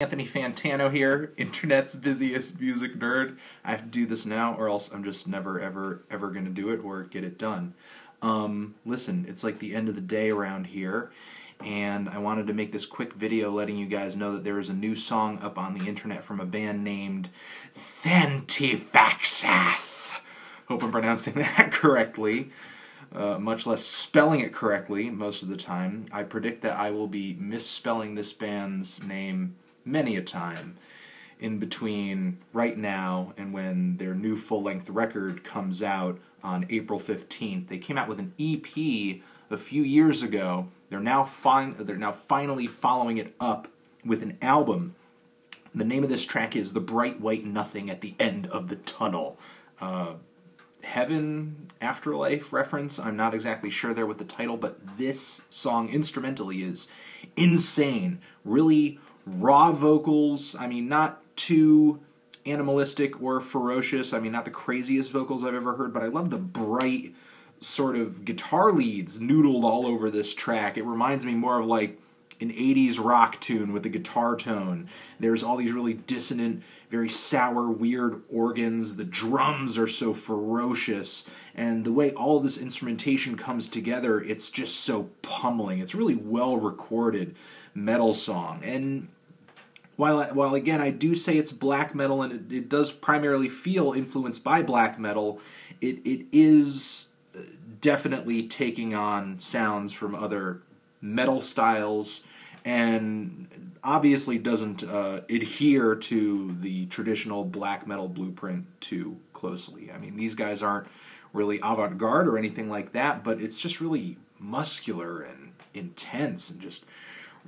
Anthony Fantano here, internet's busiest music nerd. I have to do this now, or else I'm just never, ever, ever going to do it or get it done. Um, listen, it's like the end of the day around here, and I wanted to make this quick video letting you guys know that there is a new song up on the internet from a band named Thantifaxath. Hope I'm pronouncing that correctly. Uh, much less spelling it correctly most of the time. I predict that I will be misspelling this band's name many a time in between right now and when their new full length record comes out on April 15th. They came out with an EP a few years ago. They're now fin- they're now finally following it up with an album. The name of this track is The Bright White Nothing at the End of the Tunnel. Uh, heaven afterlife reference. I'm not exactly sure there with the title, but this song instrumentally is insane. Really raw vocals. I mean, not too animalistic or ferocious. I mean, not the craziest vocals I've ever heard, but I love the bright sort of guitar leads noodled all over this track. It reminds me more of like an 80s rock tune with a guitar tone. There's all these really dissonant, very sour, weird organs. The drums are so ferocious. And the way all this instrumentation comes together, it's just so pummeling. It's really well recorded metal song. And while while again I do say it's black metal and it, it does primarily feel influenced by black metal, it it is uh, definitely taking on sounds from other metal styles and obviously doesn't uh, adhere to the traditional black metal blueprint too closely. I mean, these guys aren't really avant garde or anything like that, but it's just really muscular and intense and just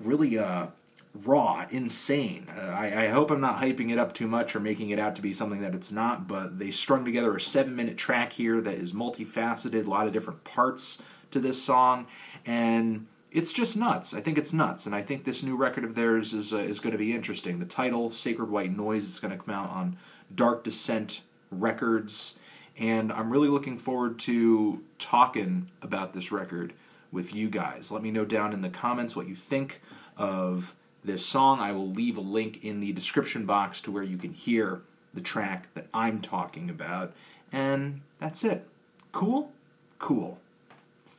really uh, raw, insane. Uh, I, I, hope I'm not hyping it up too much or making it out to be something that it's not, but they strung together a seven minute track here that is multifaceted, a lot of different parts to this song, and it's just nuts. I think it's nuts, and I think this new record of theirs is, uh, is going to be interesting. The title, Sacred White Noise, is going to come out on Dark Descent Records, and I'm really looking forward to talking about this record with you guys. Let me know down in the comments what you think of this song. I will leave a link in the description box to where you can hear the track that I'm talking about. And that's it. Cool? Cool.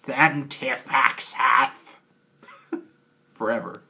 Thantifaxath. Forever.